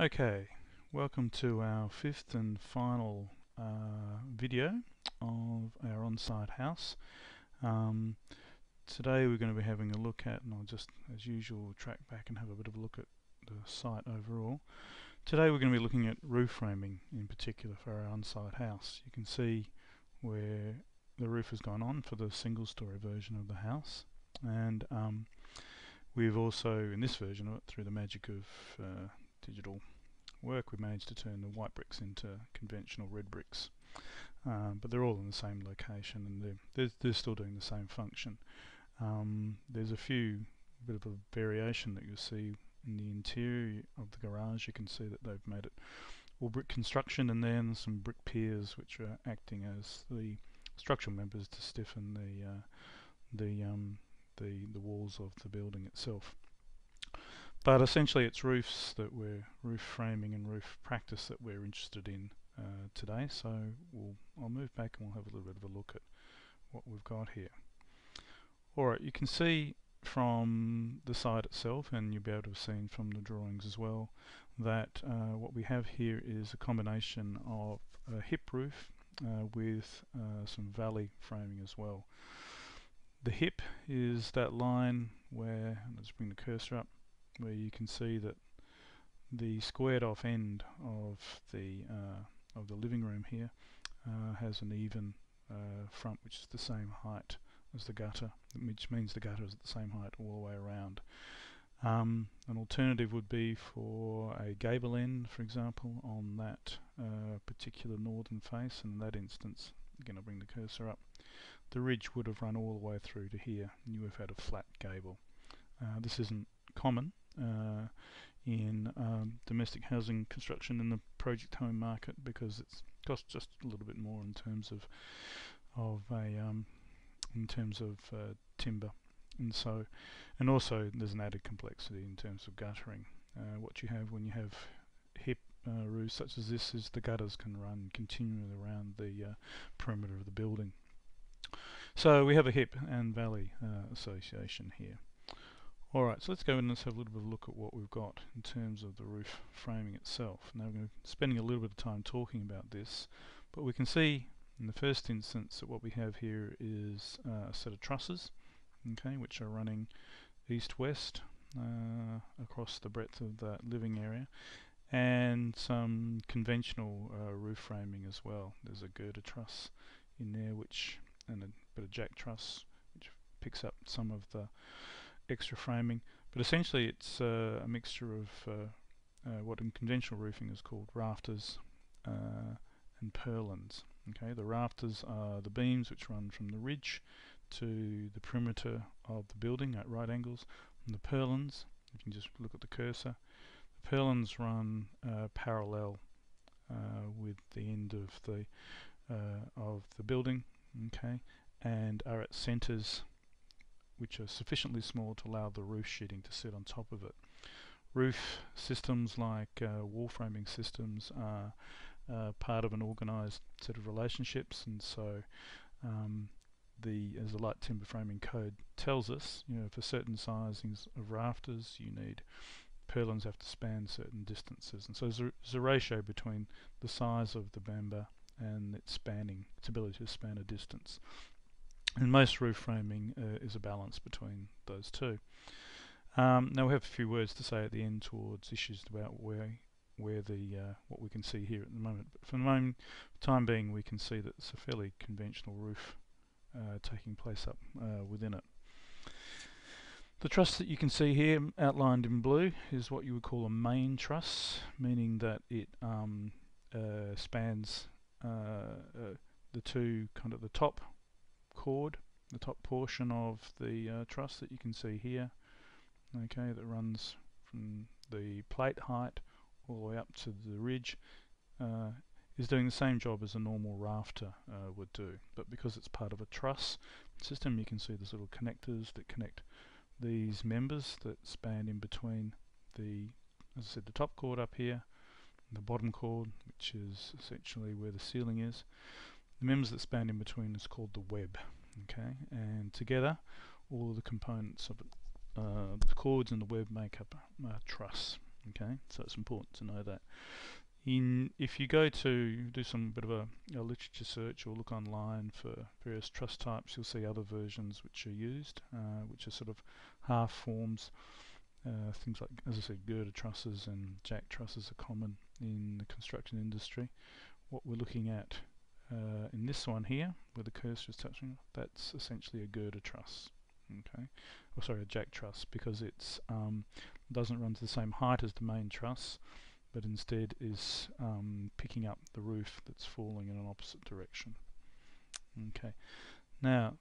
Okay, welcome to our fifth and final uh, video of our on-site house. Um, today we're going to be having a look at, and I'll just as usual track back and have a bit of a look at the site overall. Today we're going to be looking at roof framing in particular for our on-site house. You can see where the roof has gone on for the single story version of the house and um, we've also in this version of it through the magic of uh, digital work, we managed to turn the white bricks into conventional red bricks. Um, but they're all in the same location and they're, they're, they're still doing the same function. Um, there's a few bit of a variation that you'll see in the interior of the garage. You can see that they've made it all brick construction and then some brick piers which are acting as the structural members to stiffen the uh, the um, the the walls of the building itself. But essentially it's roofs that we're, roof framing and roof practice that we're interested in uh, today. So we'll, I'll move back and we'll have a little bit of a look at what we've got here. Alright, you can see from the site itself, and you'll be able to have seen from the drawings as well, that uh, what we have here is a combination of a hip roof uh, with uh, some valley framing as well. The hip is that line where, let's bring the cursor up, where you can see that the squared off end of the uh, of the living room here uh, has an even uh, front which is the same height as the gutter which means the gutter is at the same height all the way around. Um, an alternative would be for a gable end for example on that uh, particular northern face and in that instance again I'll bring the cursor up the ridge would have run all the way through to here and you have had a flat gable. Uh, this isn't common in um, domestic housing construction in the project home market because it's cost just a little bit more in terms of of a um, in terms of uh, timber. And so and also there's an added complexity in terms of guttering. Uh, what you have when you have hip uh, roofs such as this is the gutters can run continually around the uh, perimeter of the building. So we have a hip and valley uh, association here Alright, so let's go in and let's have a little bit of a look at what we've got in terms of the roof framing itself. Now we're going to be spending a little bit of time talking about this, but we can see in the first instance that what we have here is uh, a set of trusses, okay, which are running east-west uh, across the breadth of that living area, and some conventional uh, roof framing as well. There's a girder truss in there, which and a bit of jack truss, which picks up some of the extra framing, but essentially it's uh, a mixture of uh, uh, what in conventional roofing is called rafters uh, and purlins. Okay, the rafters are the beams which run from the ridge to the perimeter of the building at right angles, and the purlins, if you can just look at the cursor, the purlins run parallel with the end of the of the building, okay, and are at centers which are sufficiently small to allow the roof sheeting to sit on top of it. Roof systems like uh, wall framing systems are uh, part of an organised set of relationships and so um, the as the light timber framing code tells us, you know, for certain sizings of rafters you need purlins have to span certain distances and so there's a, there's a ratio between the size of the bamba and its spanning, its ability to span a distance. And most roof framing uh, is a balance between those two. Um, now we have a few words to say at the end towards issues about where where the uh, what we can see here at the moment. But for the moment, time being, we can see that it's a fairly conventional roof uh, taking place up uh, within it. The truss that you can see here outlined in blue is what you would call a main truss, meaning that it um, uh, spans uh, the two kind of the top chord, the top portion of the uh, truss that you can see here, okay, that runs from the plate height all the way up to the ridge, uh, is doing the same job as a normal rafter uh, would do. But because it's part of a truss system, you can see there's little connectors that connect these members that span in between the, as I said, the top chord up here, the bottom chord, which is essentially where the ceiling is. The members that span in between is called the web. Okay, and together, all of the components of it, uh, the chords and the web make up a, a truss. Okay, so it's important to know that. In if you go to do some bit of a, a literature search or look online for various truss types, you'll see other versions which are used, uh, which are sort of half forms. Uh, things like, as I said, girder trusses and jack trusses are common in the construction industry. What we're looking at uh, in this one here, where the cursor is touching, that's essentially a girder truss. Okay, or sorry, a jack truss because it um, doesn't run to the same height as the main truss, but instead is um, picking up the roof that's falling in an opposite direction. Okay, now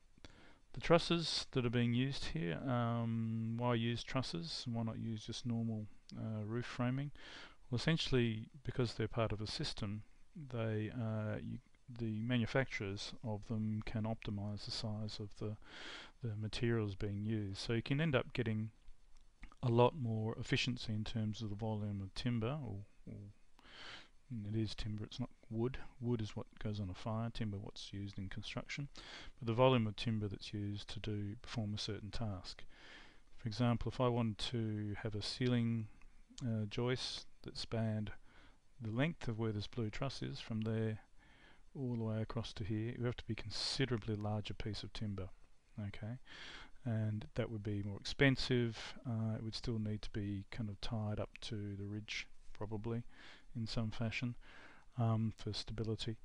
the trusses that are being used here, um, why use trusses? And why not use just normal uh, roof framing? Well, essentially, because they're part of a system, they uh, you, the manufacturers of them can optimize the size of the the materials being used. So you can end up getting a lot more efficiency in terms of the volume of timber, or, or it is timber, it's not wood. Wood is what goes on a fire, timber what's used in construction. But the volume of timber that's used to do perform a certain task. For example, if I wanted to have a ceiling uh, joist that spanned the length of where this blue truss is from there all the way across to here, you have to be considerably larger piece of timber. Okay, and that would be more expensive. Uh, it would still need to be kind of tied up to the ridge, probably, in some fashion, um, for stability,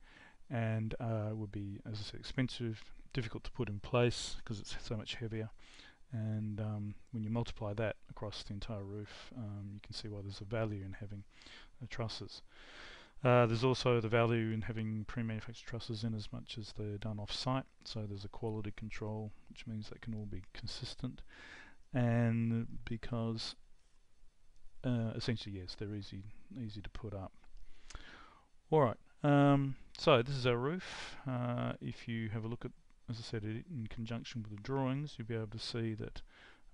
and uh, would be, as I said, expensive, difficult to put in place because it's so much heavier. And um, when you multiply that across the entire roof, um, you can see why there's a value in having trusses. Uh, there's also the value in having pre-manufactured trusses in as much as they're done off-site, so there's a quality control, which means they can all be consistent, and because uh, essentially yes, they're easy easy to put up. All right, um, so this is our roof. Uh, if you have a look at, as I said, in conjunction with the drawings, you'll be able to see that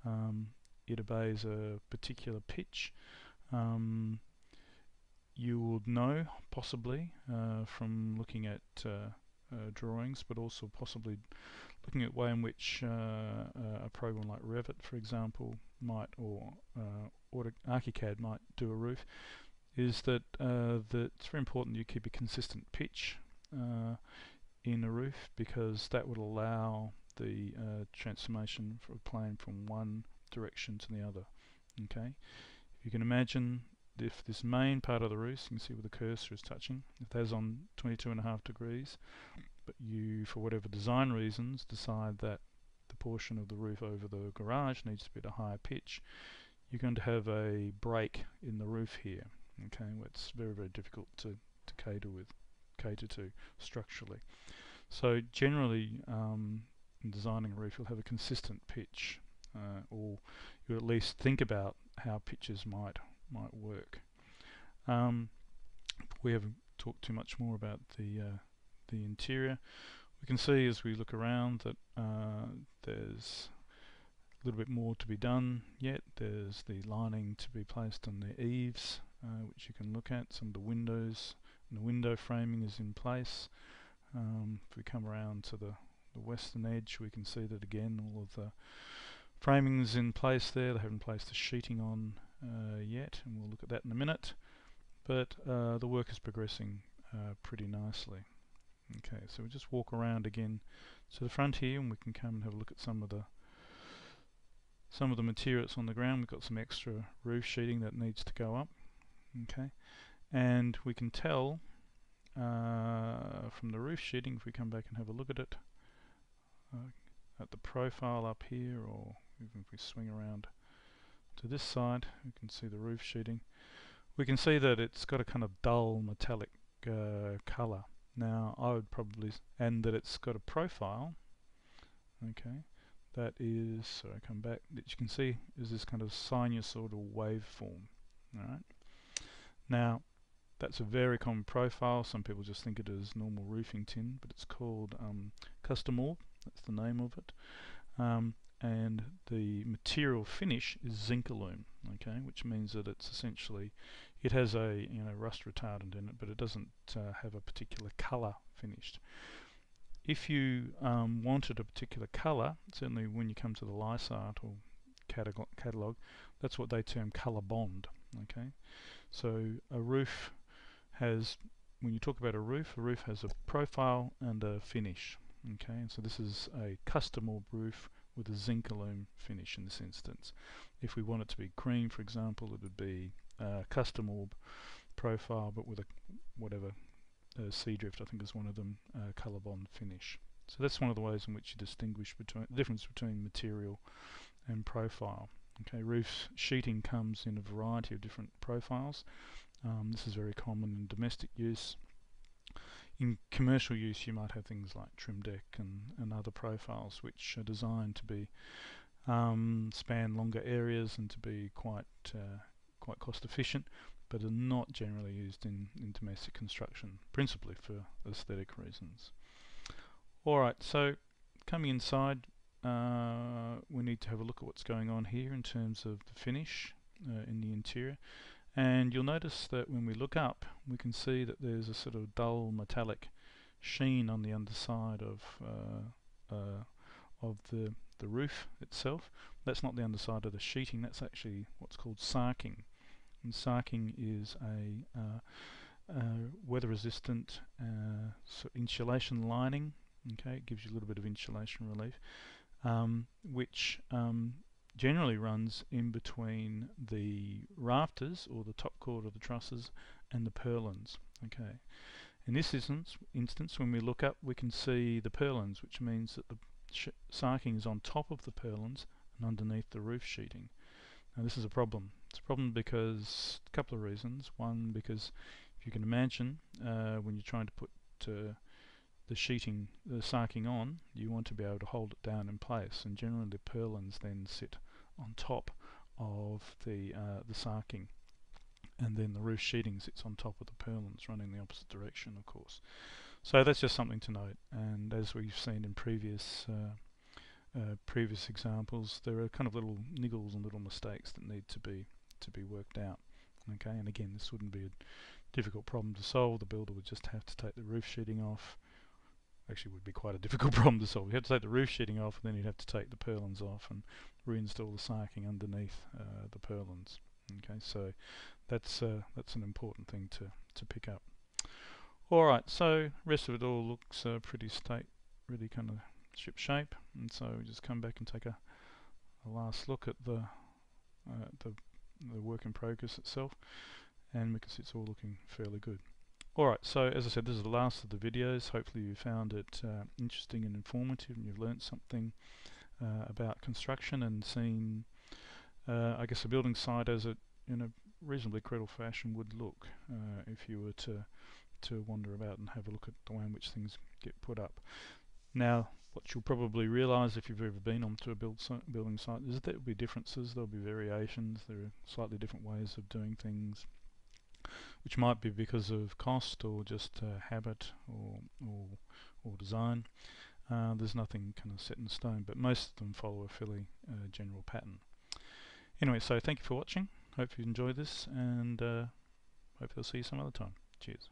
um, it obeys a particular pitch. Um, you would know possibly uh, from looking at uh, uh, drawings but also possibly looking at way in which uh, a program like Revit for example might or or ArchiCAD might do a roof is that that it's very important you keep a consistent pitch in a roof because that would allow the uh, transformation for a plane from one direction to the other. Okay, if you can imagine if this main part of the roof, you can see where the cursor is touching, if that's on 22 and a half degrees, but you, for whatever design reasons, decide that the portion of the roof over the garage needs to be at a higher pitch, you're going to have a break in the roof here, okay, it's very, very difficult to, to cater with, cater to structurally. So generally, um, in designing a roof, you'll have a consistent pitch, uh, or you'll at least think about how pitches might might work. Um, we haven't talked too much more about the uh, the interior. We can see as we look around that uh, there's a little bit more to be done yet. There's the lining to be placed on the eaves, uh, which you can look at. Some of the windows and the window framing is in place. Um, if we come around to the, the western edge, we can see that again all of the framing is in place there. They haven't placed the sheeting on uh, yet, and we'll look at that in a minute. But uh, the work is progressing uh, pretty nicely. Okay, so we just walk around again to the front here, and we can come and have a look at some of the some of the materials on the ground. We've got some extra roof sheeting that needs to go up. Okay, and we can tell uh, from the roof sheeting if we come back and have a look at it uh, at the profile up here, or even if we swing around to this side, you can see the roof sheeting. We can see that it's got a kind of dull metallic uh, color. Now I would probably, and that it's got a profile, okay, that is, so I come back, that you can see is this kind of sinusoidal waveform, alright. Now, that's a very common profile, some people just think it is normal roofing tin, but it's called um, Custom Orb, that's the name of it. Um, and the material finish is Zincalume, okay, which means that it's essentially, it has a you know rust retardant in it, but it doesn't uh, have a particular color finished. If you um, wanted a particular color, certainly when you come to the Lysaght or catalog, that's what they term Colorbond, Okay, so a roof has, when you talk about a roof, a roof has a profile and a finish. Okay, and so this is a custom roof with a Zincalume finish in this instance. If we want it to be cream, for example, it would be a custom orb profile, but with a whatever uh, Seadrift, I think is one of them, uh, Colorbond finish. So that's one of the ways in which you distinguish between the difference between material and profile. Okay, roof sheeting comes in a variety of different profiles. Um, this is very common in domestic use. In commercial use, you might have things like Trimdek and, and other profiles which are designed to be um, span longer areas and to be quite uh, quite cost efficient, but are not generally used in, in domestic construction, principally for aesthetic reasons. Alright, so coming inside, uh, we need to have a look at what's going on here in terms of the finish uh, in the interior. And you'll notice that when we look up, we can see that there's a sort of dull metallic sheen on the underside of uh, uh of the the roof itself. That's not the underside of the sheeting. That's actually what's called sarking. And sarking is a uh, uh, weather-resistant so insulation lining Okay, it gives you a little bit of insulation relief, um, which um, generally runs in between the rafters or the top chord of the trusses and the purlins. Okay, in this instance, instance, when we look up, we can see the purlins, which means that the sarking is on top of the purlins and underneath the roof sheeting. Now this is a problem. It's a problem because a couple of reasons. One, because if you can imagine, uh, when you're trying to put uh, the sheeting, the sarking on, you want to be able to hold it down in place. And generally the purlins then sit on top of the, uh, the sarking. And then the roof sheeting sits on top of the purlins running the opposite direction of course. So that's just something to note. And as we've seen in previous uh, uh, previous examples there are kind of little niggles and little mistakes that need to be to be worked out. Okay, and again this wouldn't be a difficult problem to solve, the builder would just have to take the roof sheeting off, actually would be quite a difficult problem to solve. You have to take the roof sheeting off, and then you'd have to take the purlins off and reinstall the sarking underneath uh, the purlins. Okay, so that's uh, that's an important thing to to pick up. All right, so rest of it all looks uh, pretty state, really kind of ship shape, and so we just come back and take a, a last look at the uh, the the work in progress itself, and we can see it's all looking fairly good. Alright, so as I said, this is the last of the videos. Hopefully you found it uh, interesting and informative and you've learnt something uh, about construction and seen, uh, I guess, a building site as it, in a reasonably credible fashion, would look uh, if you were to, to wander about and have a look at the way in which things get put up. Now, what you'll probably realise if you've ever been onto a build si building site is that there will be differences, there will be variations, there are slightly different ways of doing things, which might be because of cost or just uh, habit or, or, or design. Uh, there's nothing kind of set in stone, but most of them follow a fairly uh, general pattern. Anyway, so thank you for watching. Hope you enjoyed this, and uh, hope I'll see you some other time. Cheers.